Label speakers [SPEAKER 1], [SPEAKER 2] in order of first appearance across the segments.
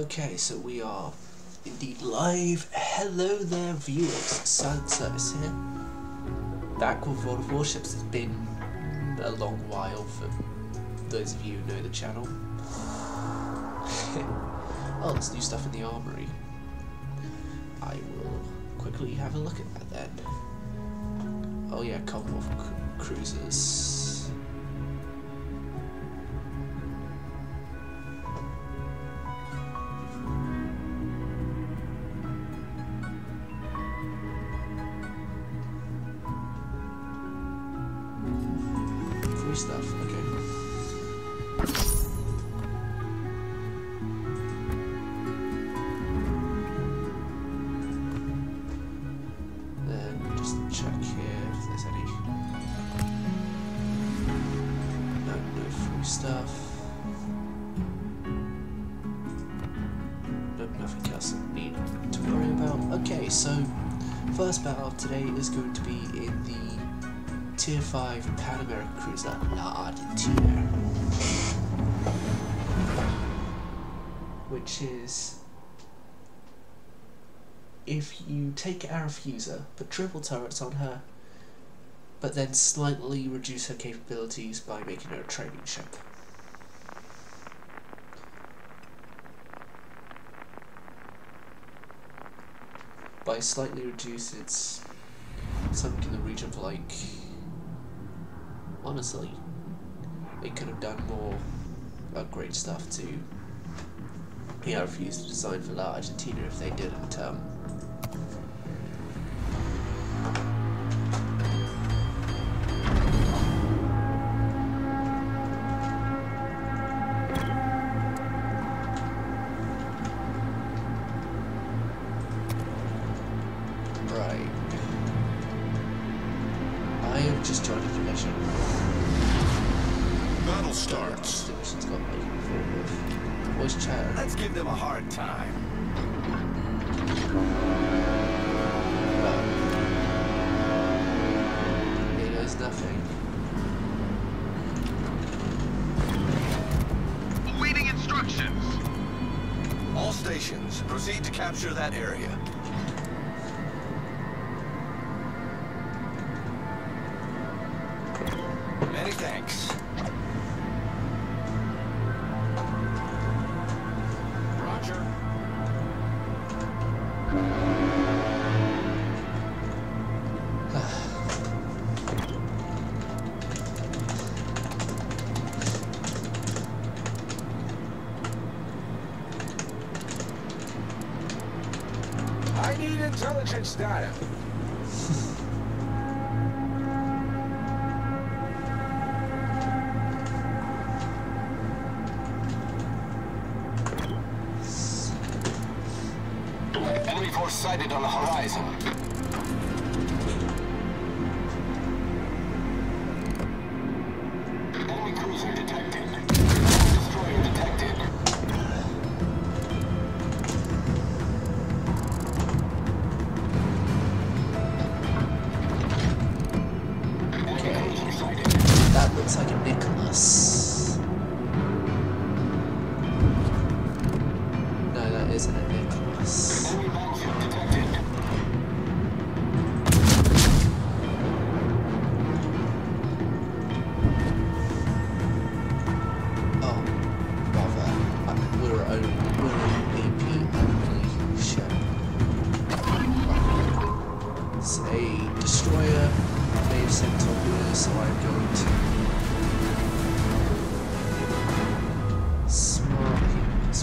[SPEAKER 1] Okay, so we are indeed live. Hello there, viewers. Silent Service here. Back with World of Warships. It's been a long while for those of you who know the channel. oh, there's new stuff in the armory. I will quickly have a look at that then. Oh yeah, Commonwealth cru cruisers. If you take Arethusa, put triple turrets on her, but then slightly reduce her capabilities by making her a training ship. By slightly reduce its something in the region of like honestly it could have done more upgrade stuff to PR refused to design for La Argentina if they didn't um,
[SPEAKER 2] Let's give them a hard time. Proceed to capture that area.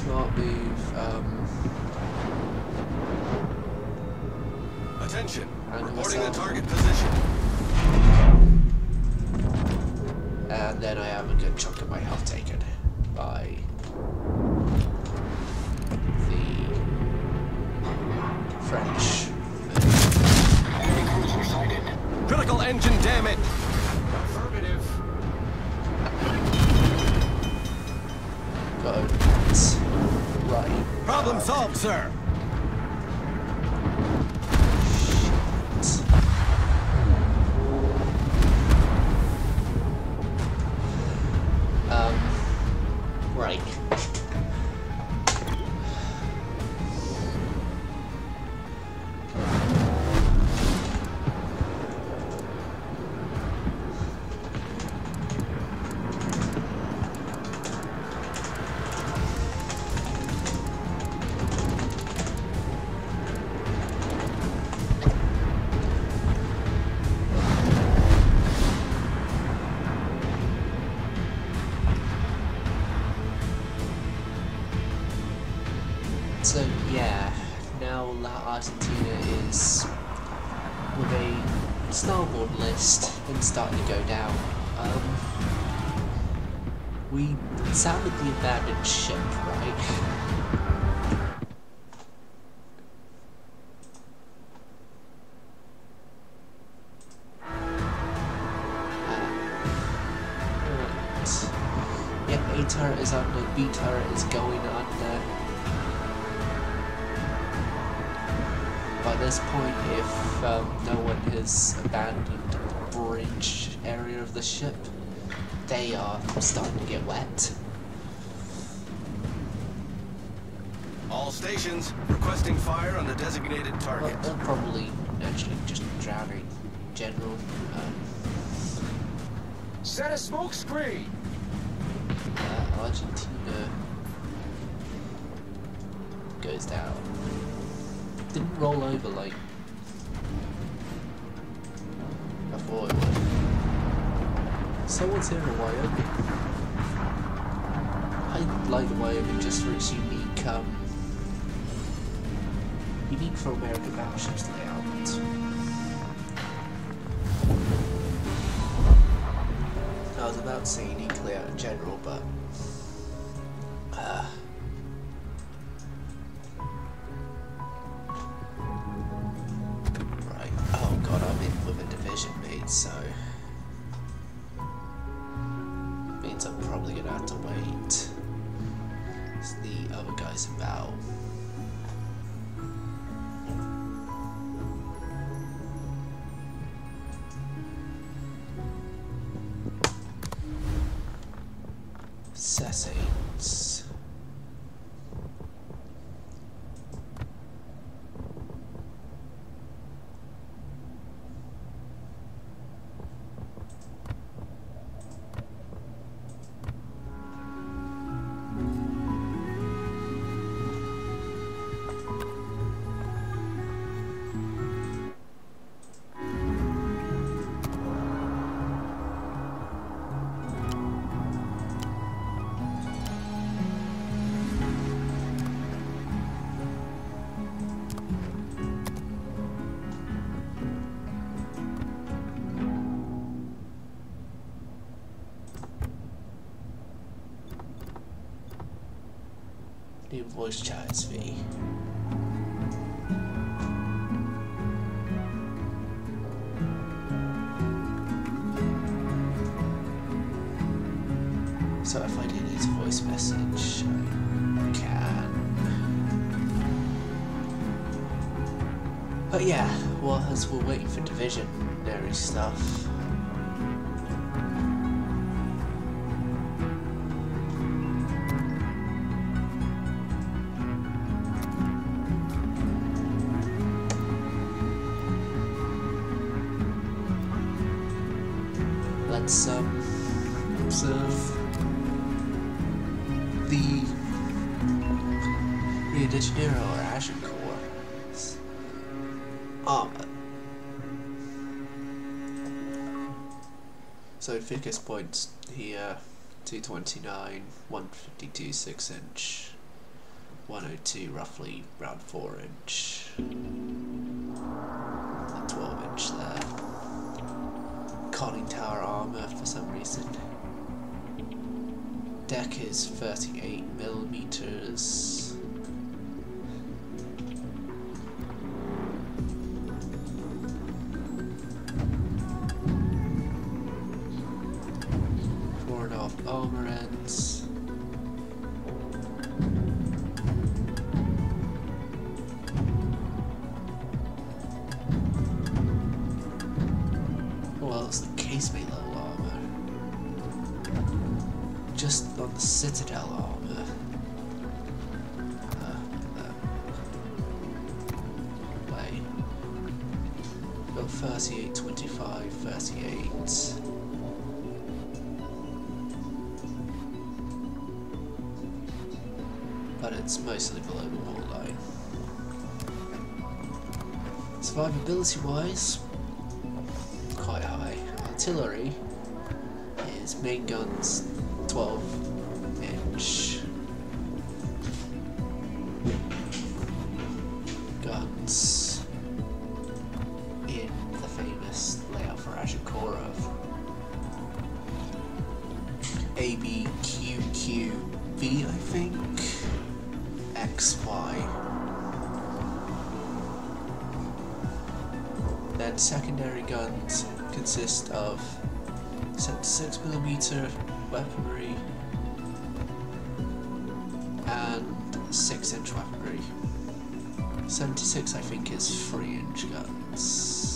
[SPEAKER 1] Smart, move. Um,
[SPEAKER 2] Attention. Reporting the target position.
[SPEAKER 1] and then I have a good chunk of my health taken by
[SPEAKER 2] sir.
[SPEAKER 1] This point, if um, no one has abandoned the bridge area of the ship, they are starting to get wet.
[SPEAKER 2] All stations requesting fire on the designated
[SPEAKER 1] Well,
[SPEAKER 2] target.
[SPEAKER 1] they'll probably actually just drowning general. Um,
[SPEAKER 3] Set a smoke screen.
[SPEAKER 1] uh, Argentina goes down. Didn't roll over like I thought it would. Someone's here in Wyoming. I like Wyoming just for its unique, um, unique for American battleships layout. I was about to say unique layout in general, but Is V. So if I do need a voice message, I can. But yeah, well, as we're waiting for divisionary stuff. Thickest points here 229, 152 6 inch, 102 roughly round 4 inch, and 12 inch there. Conning Tower armor for some reason. Deck is 38 millimeters. Guns in the famous layout for Ashikorov. A B Q Q V I think X Y. Then secondary guns consist of 76mm weaponry and 6 inch weaponry. 76 I think is 3 inch guns.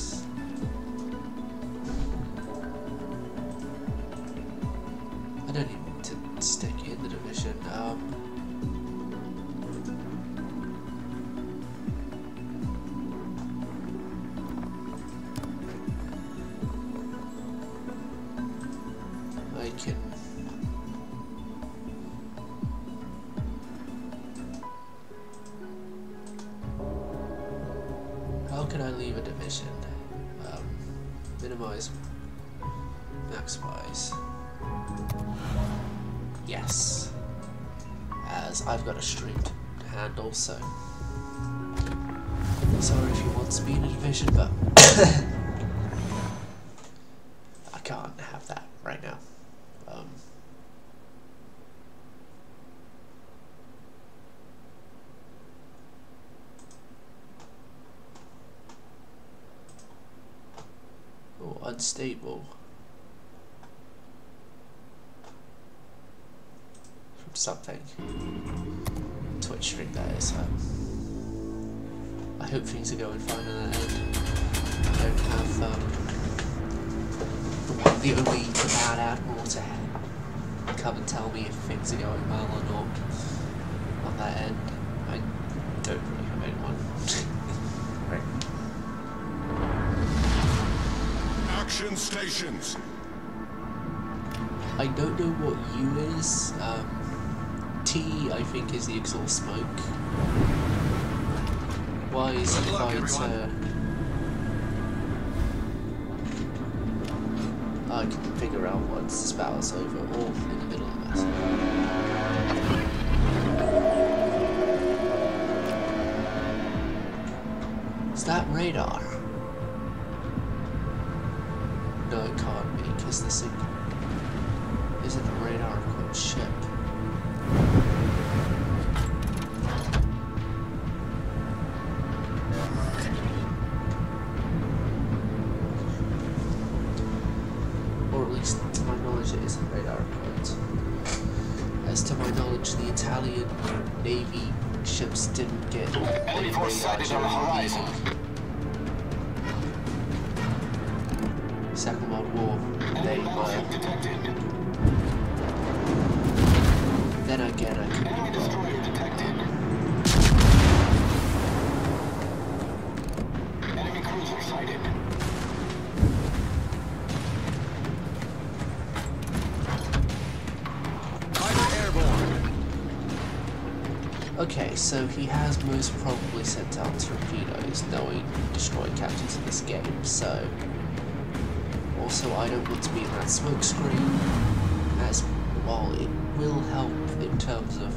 [SPEAKER 1] I don't know what U is. Um, T, I think, is the exhaust smoke. Y is the
[SPEAKER 2] luck,
[SPEAKER 1] fighter. I can figure out once this battle's over or in the middle of it. Is that radar? No, it can't be, because this thing isn't a radar equipped ship. Okay, so he has most probably sent out torpedoes, knowing destroyed captains in this game, so... Also, I don't want to be in that smoke screen, as while it will help in terms of...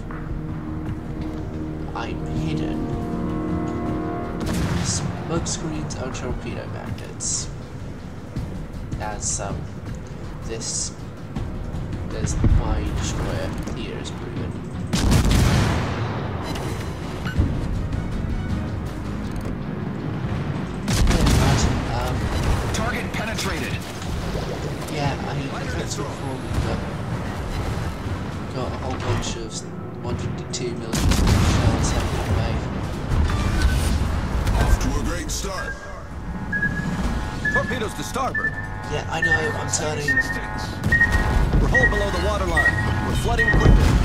[SPEAKER 1] I'm hidden. Smoke screens are torpedo magnets. As, um, this... There's my destroyer here is proven.
[SPEAKER 2] To
[SPEAKER 4] starboard.
[SPEAKER 1] Yeah, I know, I'm turning.
[SPEAKER 4] We're hull below the waterline. We're flooding quickly.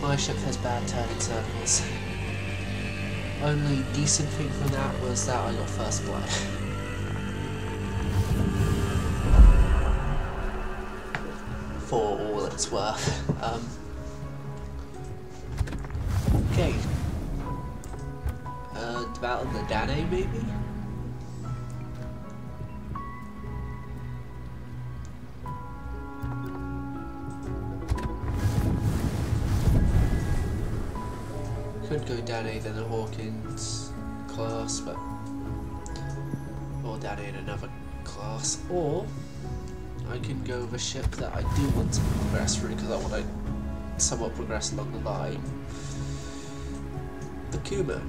[SPEAKER 1] My ship has bad turning circles. Only decent thing from that was that I got first blood. For all it's worth. Um, okay. Uh, of the Danae, maybe? In another class, or I can go with a ship that I do want to progress through because I want to somewhat progress along the line. The Kuma.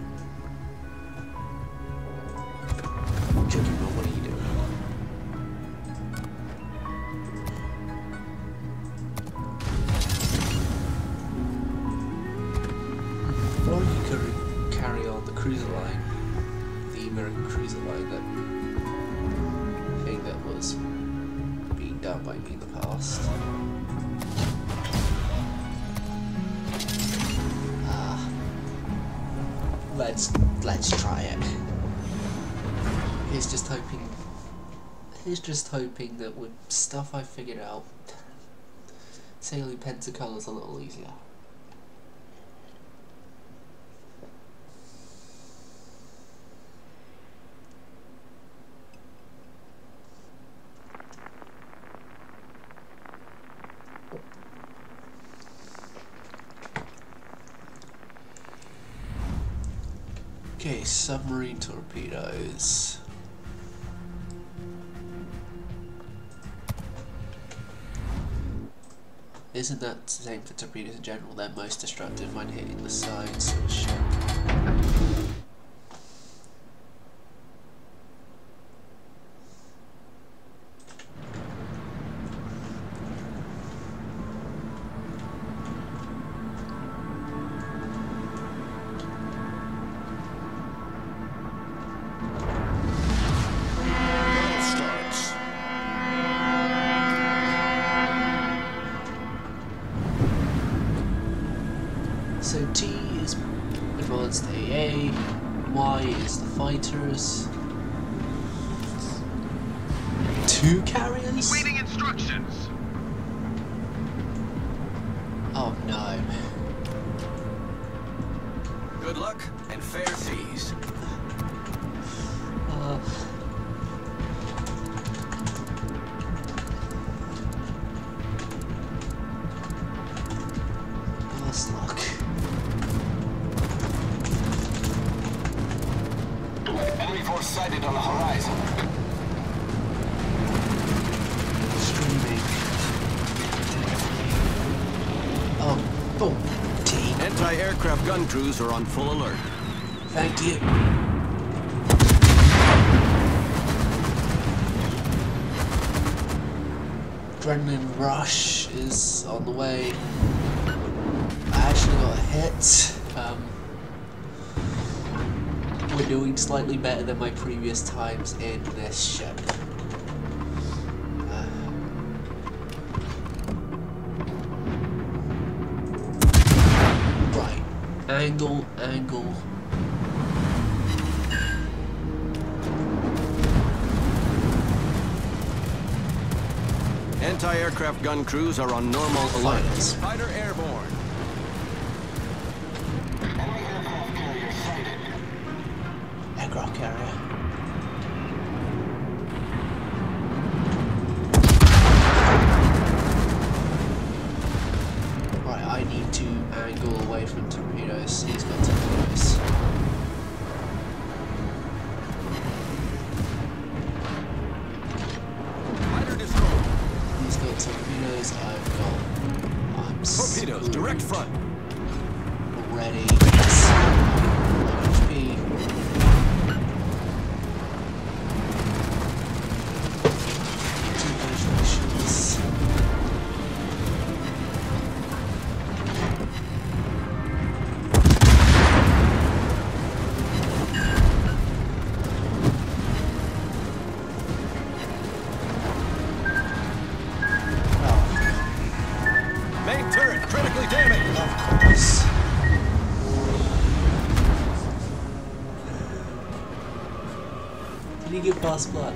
[SPEAKER 1] Let's try it. He's just hoping. He's just hoping that with stuff I figured out, sailing Pensacola is a little easier. Okay, submarine torpedoes. Isn't that the same for torpedoes in general? They're most destructive when hitting the sides of a ship. Adrenaline Rush is on the way. I actually got a hit. Um, we're doing slightly better than my previous times in this ship. Uh, right. Angle, angle.
[SPEAKER 4] Anti-aircraft gun crews are on normal alert. Fighter airborne.
[SPEAKER 1] Did he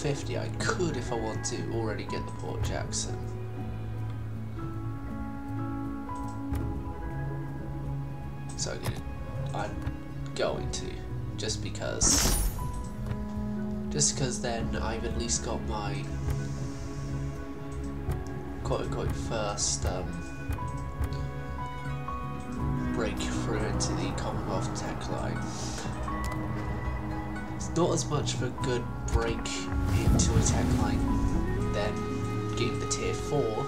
[SPEAKER 1] 50. I could, if I want to, already get the Port Jackson. So I'm gonna, I'm going to, just because, just because then I've at least got my quote unquote first um, breakthrough into the Commonwealth tech line. It's not as much of a good break into a tech line then getting the tier 4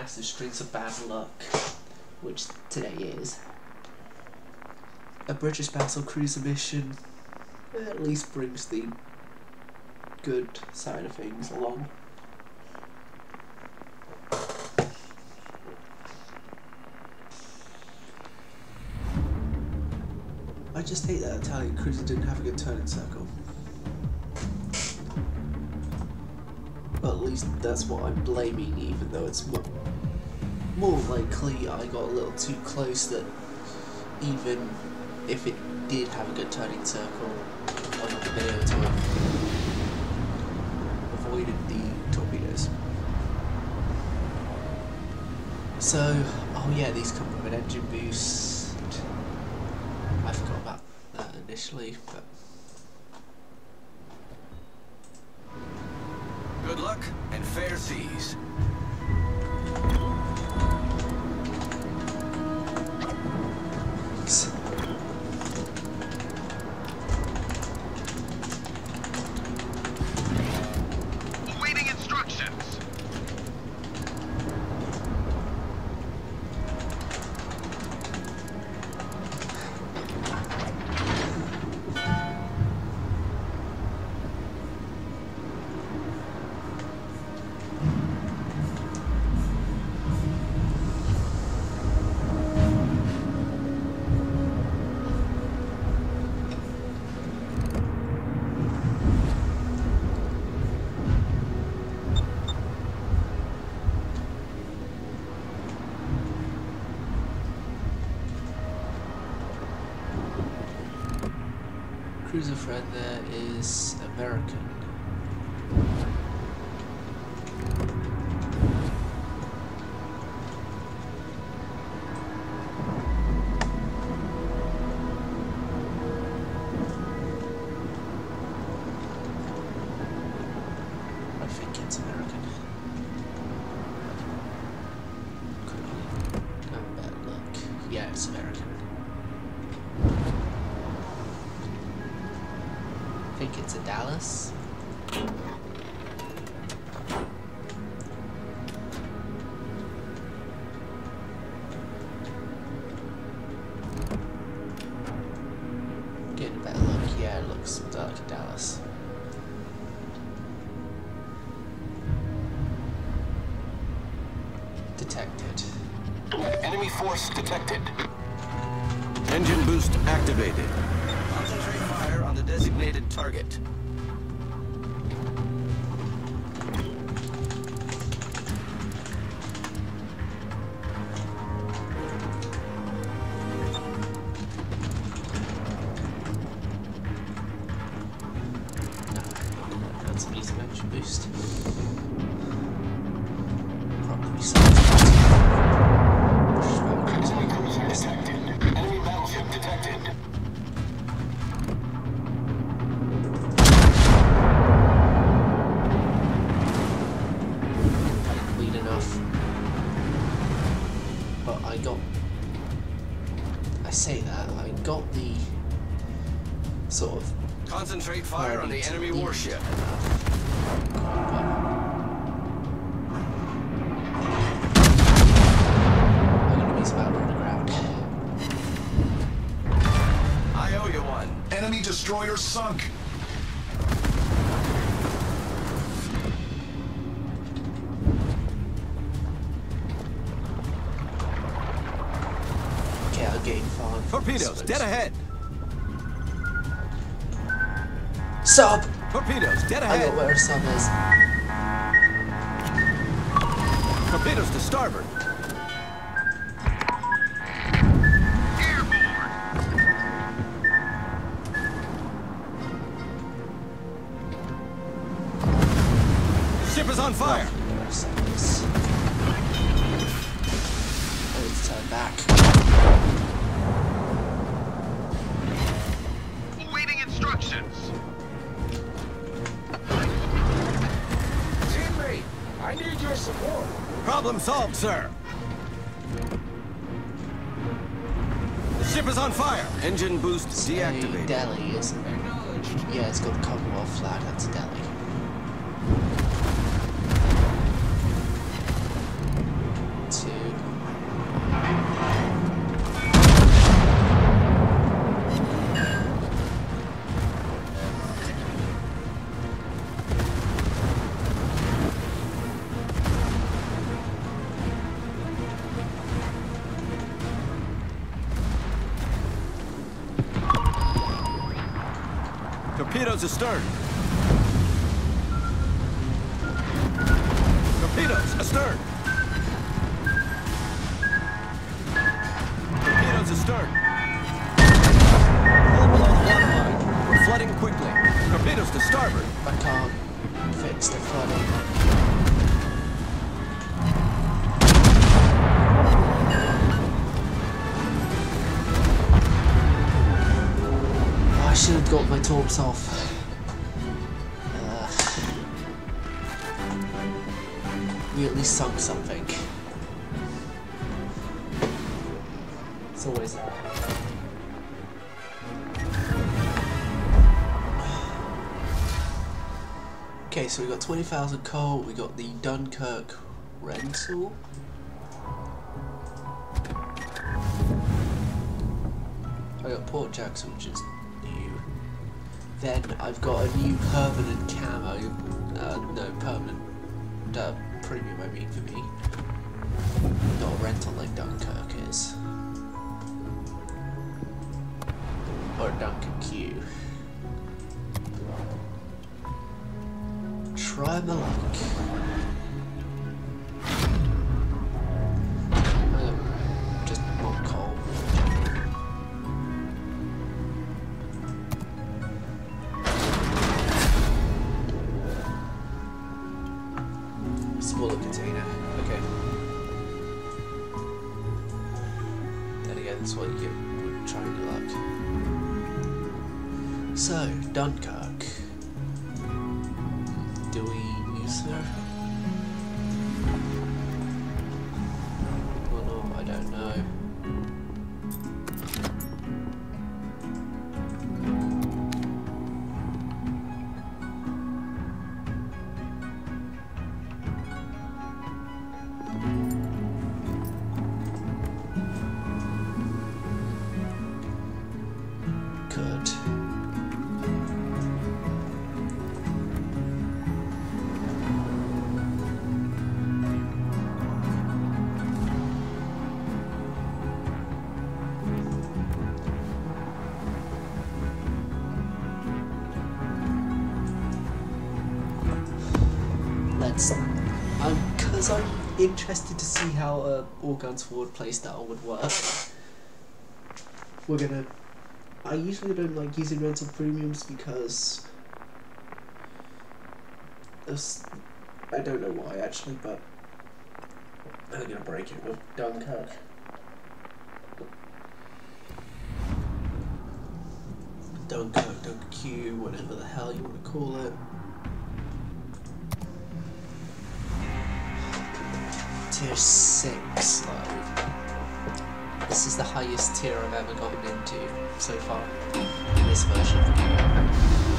[SPEAKER 1] massive strings of bad luck, which today is, a British battle cruiser mission at least brings the good side of things along. I just hate that Italian cruiser didn't have a good turning circle. At least that's what I'm blaming, even though it's more, likely I got a little too close that even if it did have a good turning circle, I would able to have avoided the torpedoes. So, oh yeah, these come with an engine boost. I forgot about that initially, but cruiser friend there is American.
[SPEAKER 2] Force detected.
[SPEAKER 4] Engine boost activated.
[SPEAKER 3] Sunk.
[SPEAKER 1] Okay, I'll gain fine.
[SPEAKER 4] Torpedoes, dead ahead.
[SPEAKER 1] Sub!
[SPEAKER 4] Torpedoes, dead
[SPEAKER 1] ahead. I
[SPEAKER 4] ahead.
[SPEAKER 1] where sub is.
[SPEAKER 4] Torpedoes to starboard. Torpedoes astern. Torpedoes astern. Torpedoes astern. Hull below the waterline. We're flooding quickly. Torpedoes to starboard.
[SPEAKER 1] I can't fix the flooding. Should have got my torps off. Uh, we at least sunk something. It's always that. Okay, so we got 20,000 coal, we got the Dunkirk rental. I got Port Jackson, which is. Then I've got a new permanent camo. Uh, no, permanent uh, premium, I mean, for me. Not rental like Dunkirk is. Or Dunkirk Q. Try my luck. As I'm interested to see how uh, guns forward playstyle would work. We're gonna... I usually don't like using rental premiums because... I don't know why actually, but I'm gonna break it with Dunkirk. Dunkirk, Dunk Q, whatever the hell you want to call it. tier 6, like, this is the highest tier I've ever gotten into so far in this version of the game.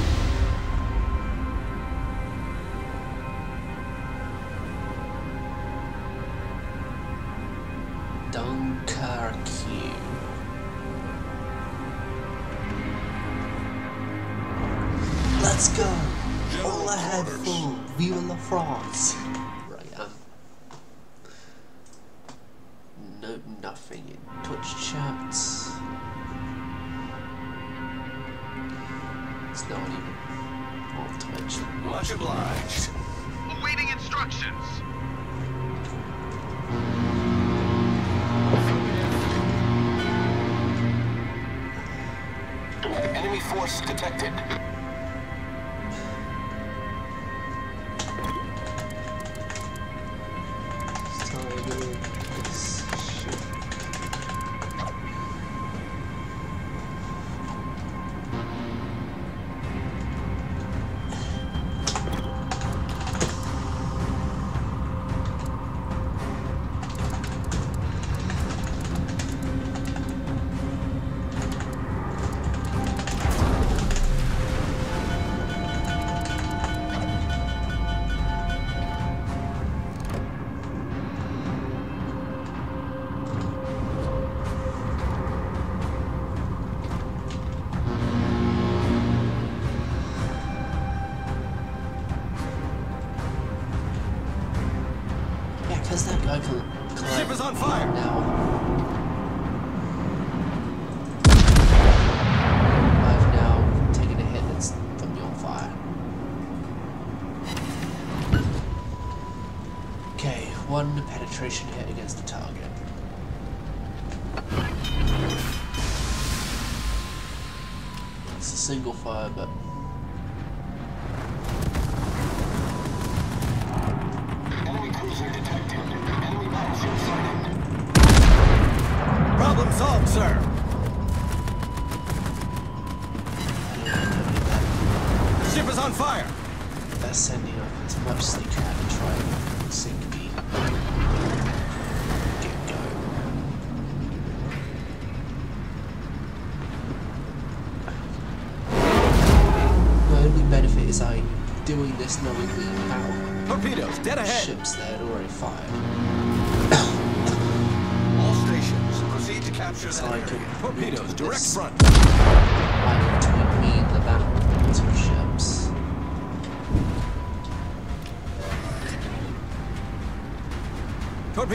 [SPEAKER 1] single file, but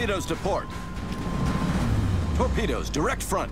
[SPEAKER 4] Torpedoes
[SPEAKER 2] to
[SPEAKER 4] port. Torpedoes, direct front.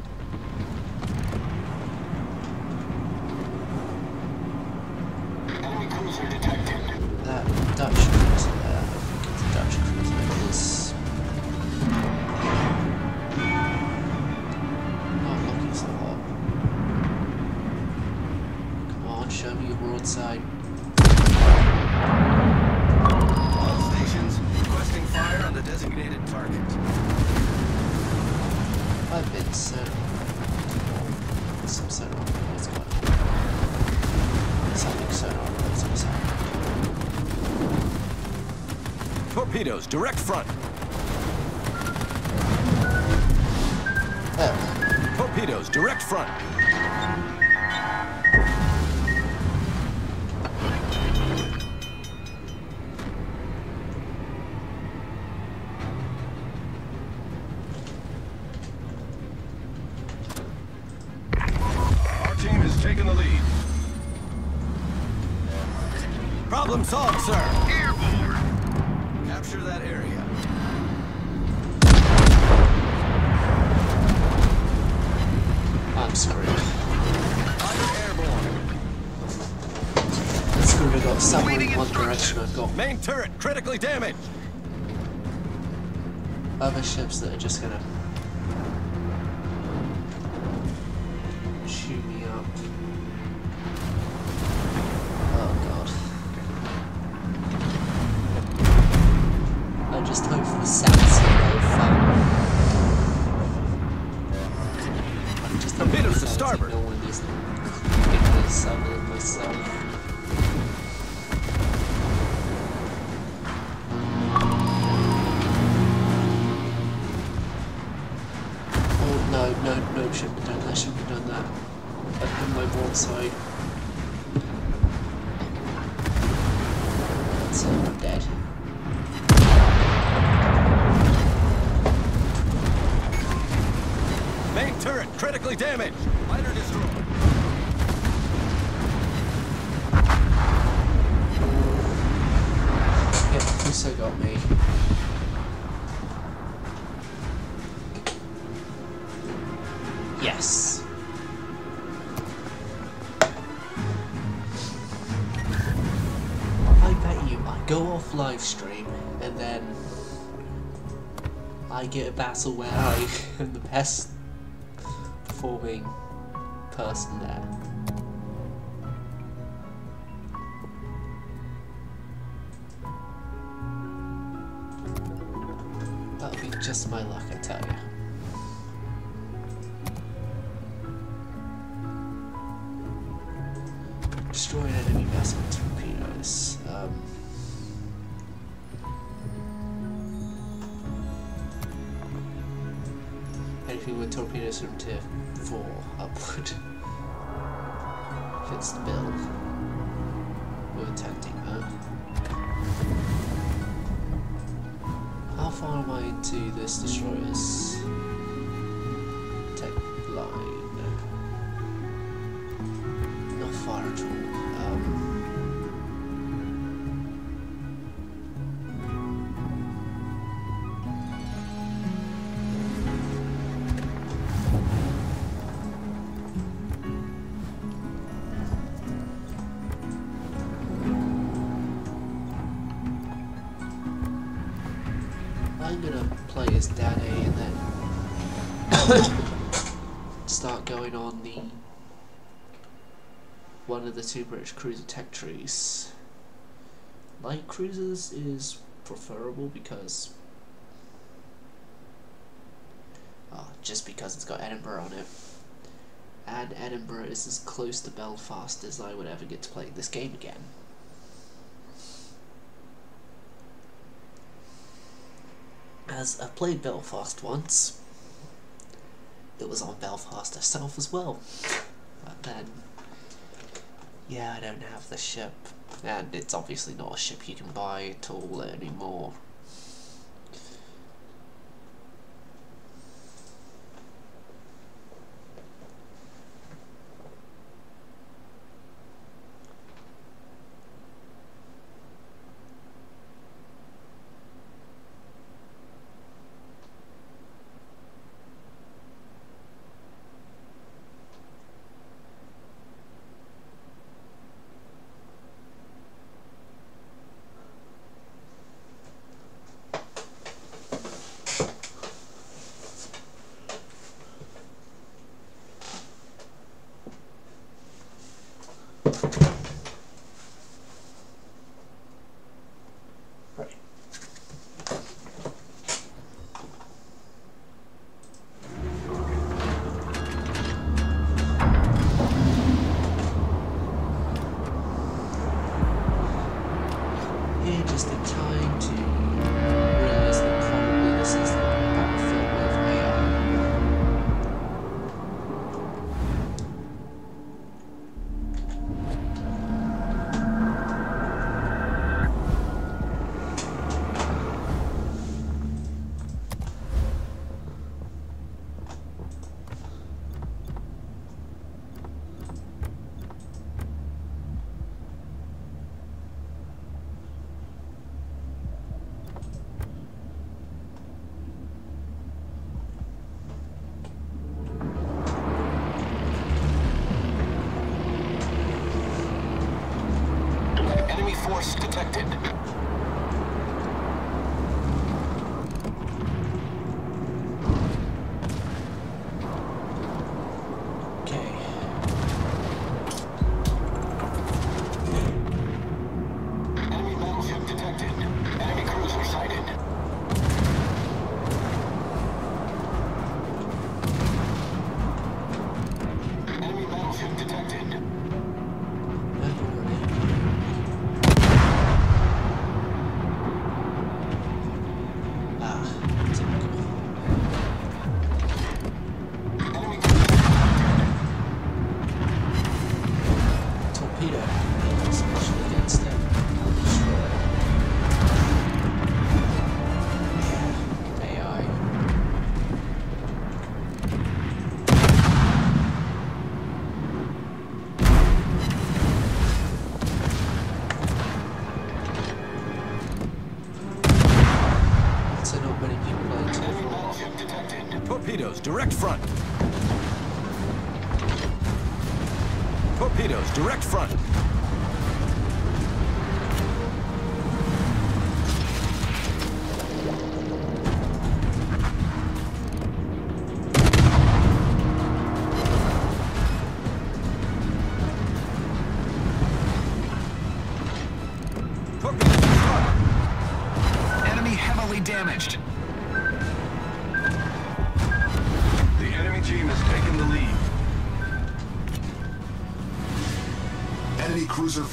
[SPEAKER 1] That are just gonna shoot
[SPEAKER 4] critically damaged. Fighter destroyed.
[SPEAKER 1] Fuso got me. Yes. I bet you I go off live stream and then I get a battle where I am the best performing person there. That'll be just my luck, one of the two British cruiser tech trees. Light cruisers is preferable because uh, just because it's got Edinburgh on it. And Edinburgh is as close to Belfast as I would ever get to play this game again. as I played Belfast once. It was on Belfast itself as well. But then, yeah, I don't have the ship. And it's obviously not a ship you can buy at all anymore.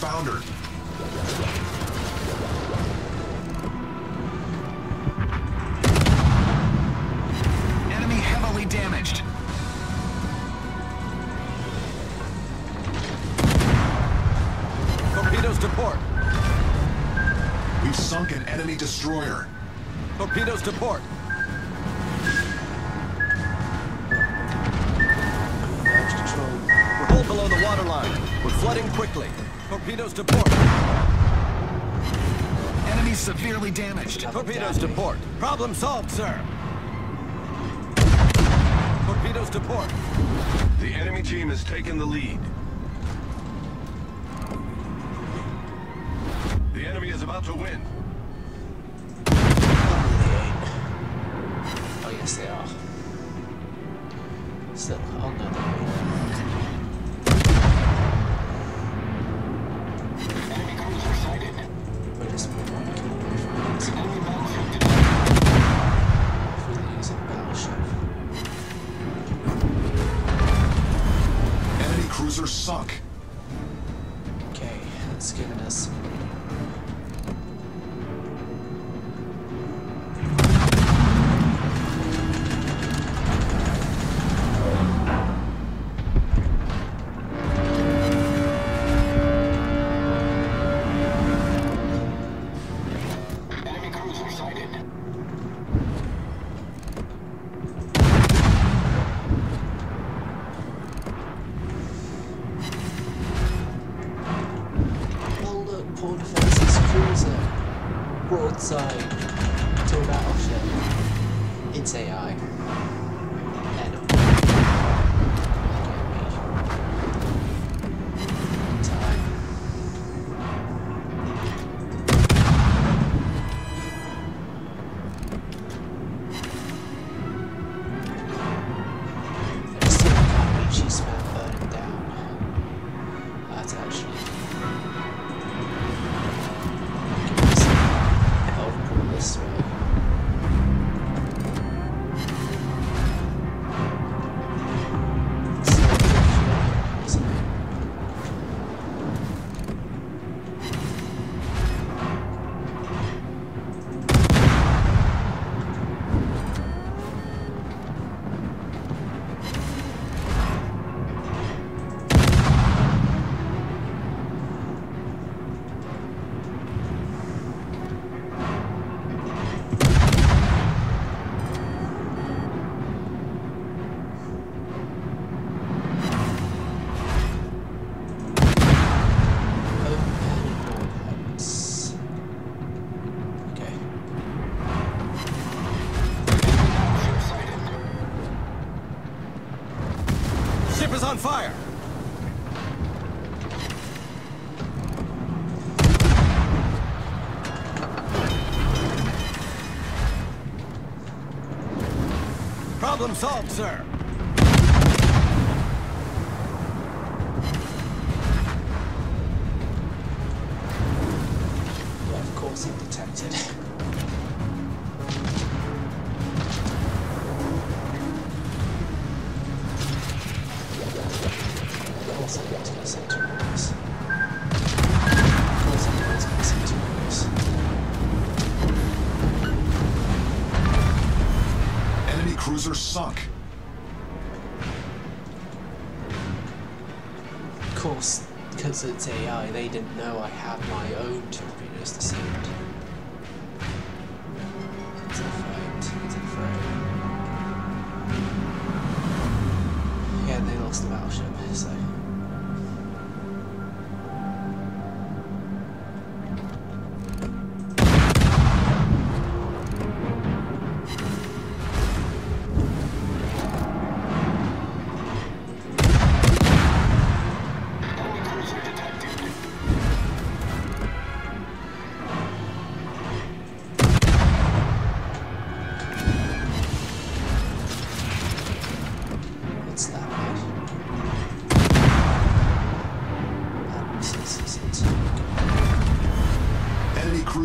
[SPEAKER 4] Found her.
[SPEAKER 2] Enemy heavily damaged.
[SPEAKER 4] Torpedoes to port.
[SPEAKER 3] We've sunk an enemy destroyer.
[SPEAKER 4] Torpedoes to port. Torpedoes to port.
[SPEAKER 2] Enemy severely damaged.
[SPEAKER 4] Torpedoes to port. Problem solved, sir. Torpedoes to port.
[SPEAKER 5] The enemy team has taken the lead. The enemy is about to win.
[SPEAKER 1] Oh, yes, they are. Still, oh, on their way.
[SPEAKER 4] some salt, sir.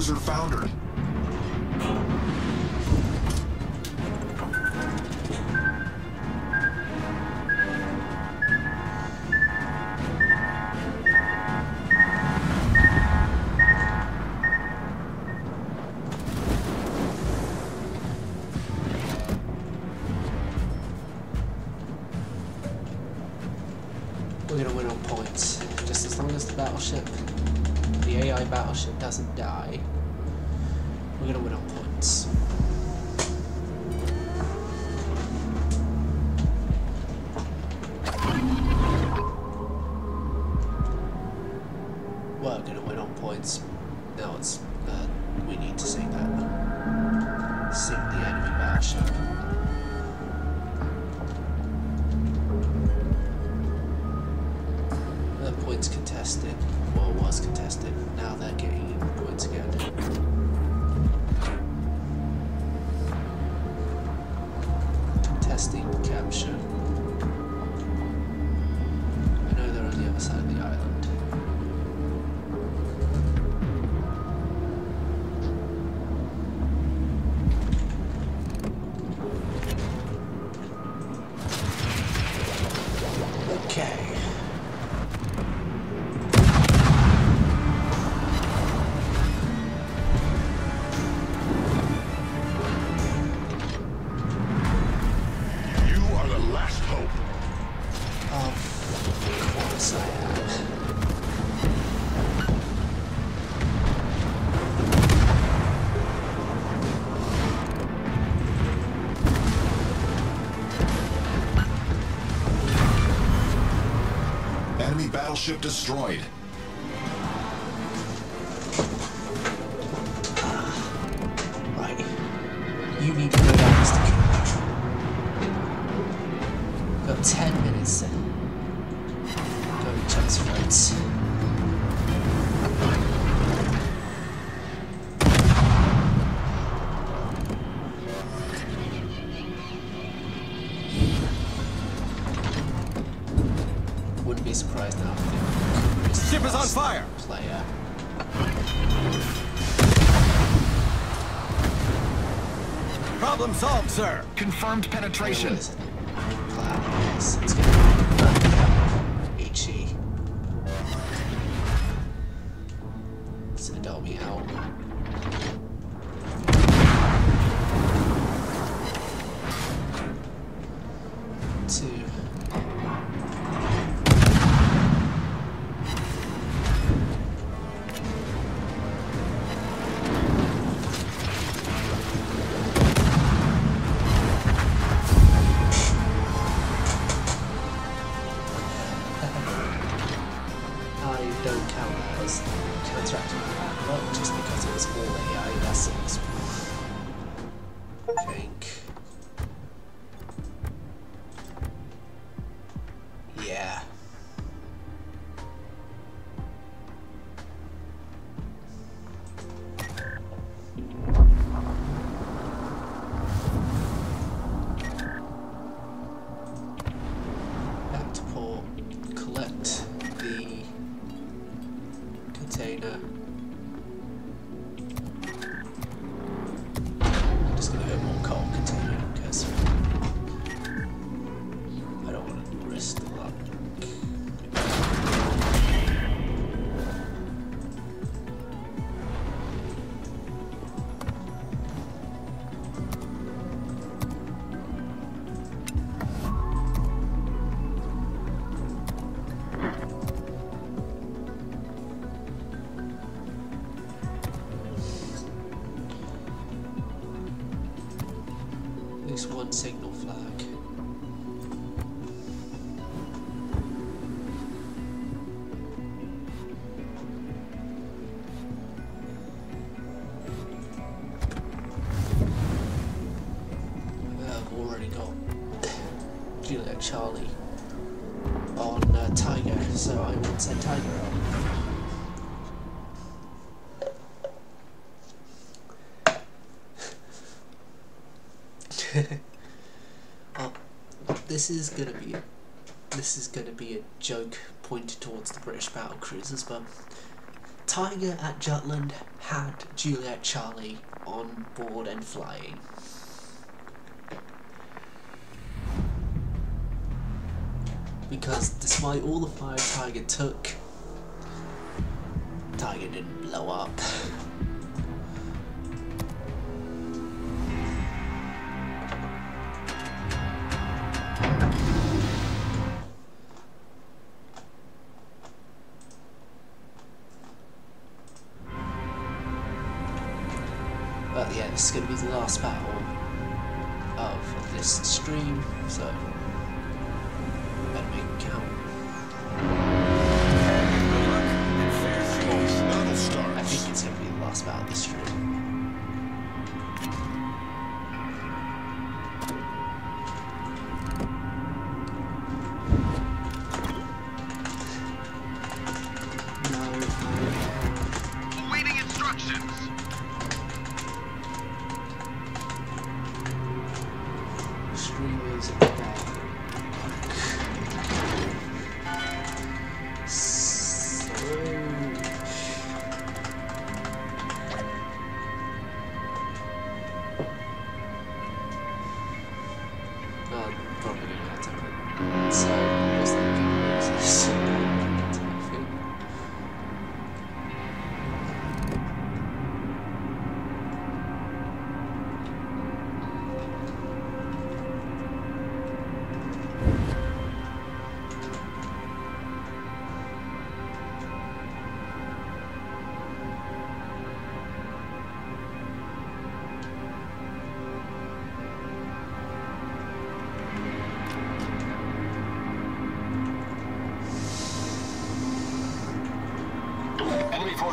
[SPEAKER 3] Cruiser
[SPEAKER 1] foundered.
[SPEAKER 3] Battleship
[SPEAKER 1] destroyed.
[SPEAKER 3] Right. You need to go down, Mr. King. Got 10 minutes. Go,
[SPEAKER 4] Chance Floats. sir.
[SPEAKER 1] Confirmed penetration.
[SPEAKER 3] signal. this is gonna be a, this is gonna be a joke pointed towards the British battle cruisers, but Tiger at Jutland
[SPEAKER 1] had Juliet Charlie on board and flying. Because despite all the fire Tiger took, Tiger didn't blow up. This is going to be the last battle of this stream, so better make it count.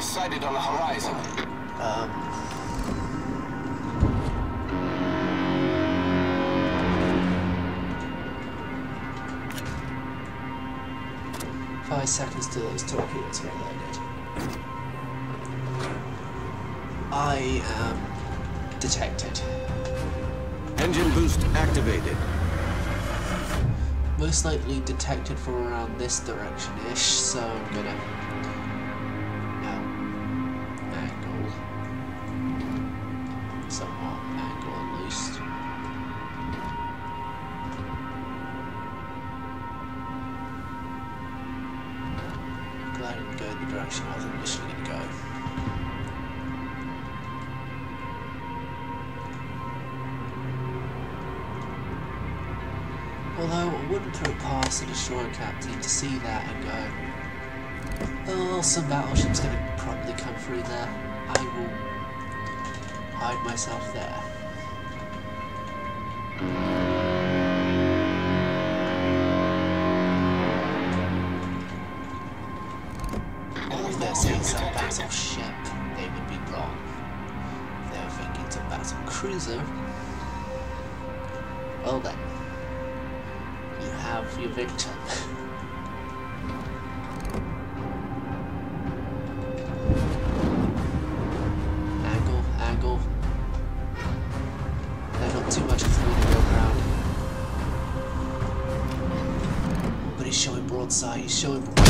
[SPEAKER 2] Sighted on the horizon.
[SPEAKER 1] Um, five seconds till those torpedoes are loaded. I am detected.
[SPEAKER 4] Engine boost activated.
[SPEAKER 1] Most likely detected from around this direction-ish, so I'm gonna some battleship's to probably come through there. I will hide myself there. If they're saying some battleship, they would be wrong. If they were thinking it's a battle cruiser, well then, you have your victim. broadside, he's showing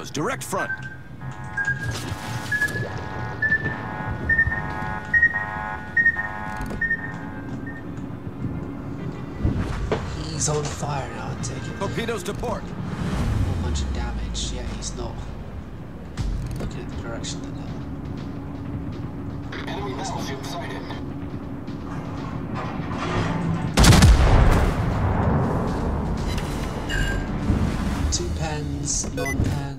[SPEAKER 4] Torpedoes, direct front.
[SPEAKER 1] He's on fire now, I take it.
[SPEAKER 4] Torpedoes to port.
[SPEAKER 1] A bunch of damage, yet he's not looking at the direction that
[SPEAKER 2] Enemy battleship sighted.
[SPEAKER 1] Two pens, non-pens.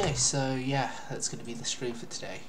[SPEAKER 1] Okay, so yeah, that's going to be the stream for today.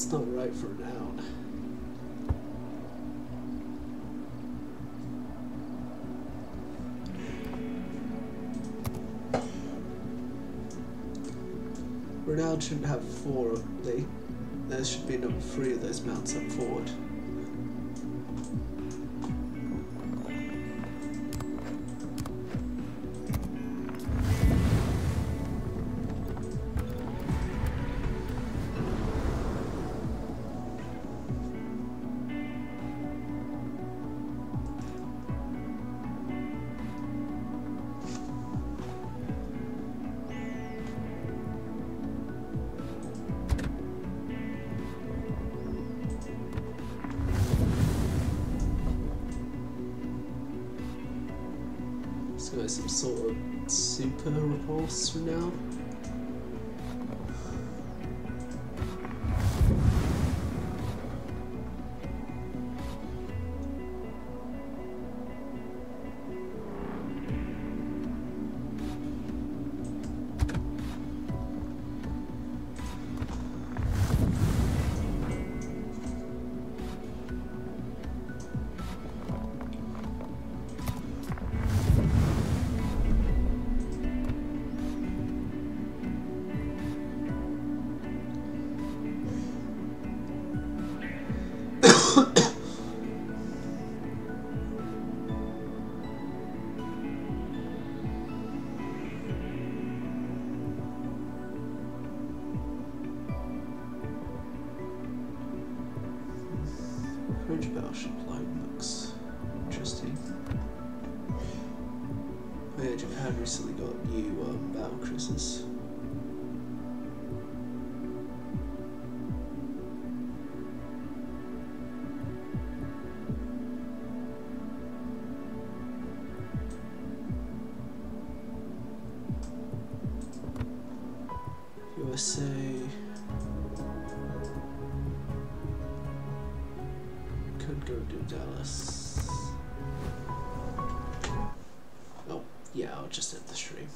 [SPEAKER 1] That's not right for a noun. Renown shouldn't have four. They there should be number three of those mounts up forward. Go with some sort of super repulse for now. Cruisers. USA. Could go to Dallas. Oh, yeah, I'll just end the stream.